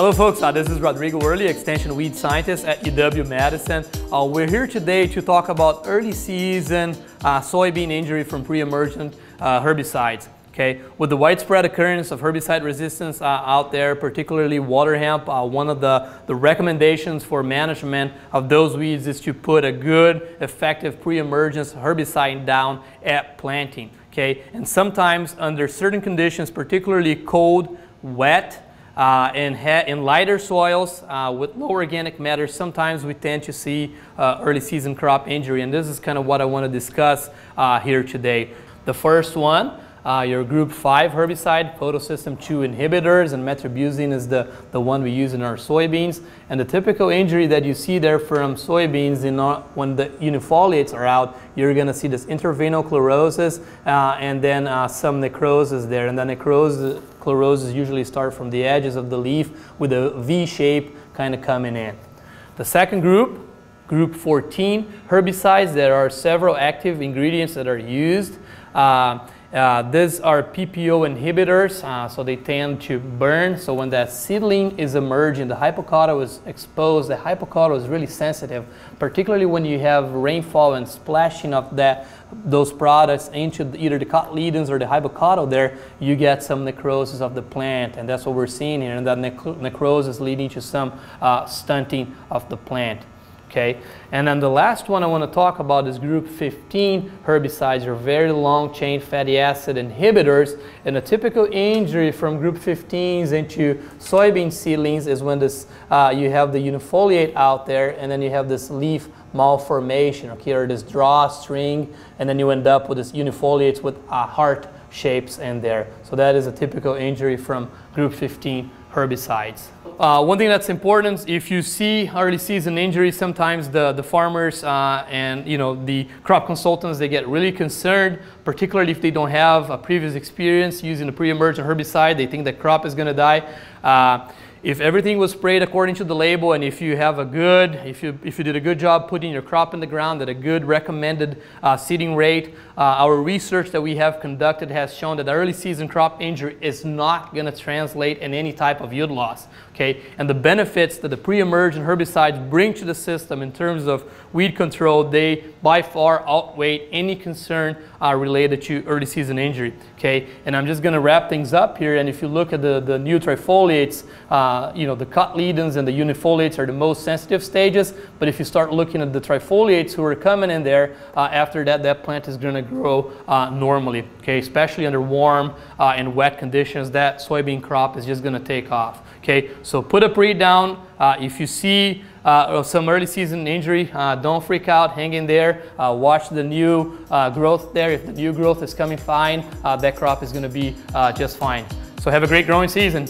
Hello folks, uh, this is Rodrigo Werle, Extension Weed Scientist at UW-Madison. Uh, we're here today to talk about early season uh, soybean injury from pre-emergent uh, herbicides. Okay, with the widespread occurrence of herbicide resistance uh, out there, particularly water hemp, uh, one of the, the recommendations for management of those weeds is to put a good, effective pre-emergence herbicide down at planting. Okay, and sometimes under certain conditions, particularly cold, wet, uh, in, in, lighter soils uh, with low organic matter, sometimes we tend to see uh, early season crop injury, and this is kind of what I want to discuss uh, here today. The first one uh, your group 5 herbicide, photosystem 2 inhibitors, and metribuzin is the, the one we use in our soybeans. And the typical injury that you see there from soybeans in our, when the unifoliates are out, you're going to see this interveinal chlorosis uh, and then uh, some necrosis there. And the necrosis chlorosis usually start from the edges of the leaf with a V shape kind of coming in. The second group, group 14, herbicides, there are several active ingredients that are used. Uh, these are PPO inhibitors, uh, so they tend to burn. So when that seedling is emerging, the hypocotyl is exposed. The hypocotyl is really sensitive, particularly when you have rainfall and splashing of that those products into either the cotyledons or the hypocotyl there, you get some necrosis of the plant, and that's what we're seeing here. And that necrosis leading to some uh, stunting of the plant okay? And then the last one I want to talk about is group 15 herbicides or very long chain fatty acid inhibitors. And a typical injury from group 15s into soybean seedlings is when this, uh, you have the unifoliate out there and then you have this leaf malformation, okay, or this drawstring, and then you end up with this unifoliates with a heart shapes in there. So that is a typical injury from group 15 herbicides. Uh, one thing that's important, if you see early season injuries, sometimes the, the farmers uh, and you know the crop consultants, they get really concerned, particularly if they don't have a previous experience using a pre-emergent herbicide. They think the crop is going to die. Uh, if everything was sprayed according to the label and if you have a good, if you, if you did a good job putting your crop in the ground at a good recommended uh, seeding rate, uh, our research that we have conducted has shown that early season crop injury is not going to translate in any type of yield loss. Okay? And the benefits that the pre-emergent herbicides bring to the system in terms of weed control, they by far outweigh any concern uh, related to early season injury. Okay? And I'm just going to wrap things up here. And if you look at the, the new trifoliates, uh, you know, the cotyledons and the unifoliates are the most sensitive stages. But if you start looking at the trifoliates who are coming in there, uh, after that, that plant is going to grow uh, normally. Okay? Especially under warm uh, and wet conditions, that soybean crop is just going to take off. Okay, so put a pre down. Uh, if you see uh, some early season injury, uh, don't freak out, hang in there. Uh, watch the new uh, growth there. If the new growth is coming fine, uh, that crop is going to be just fine. So have a great growing season.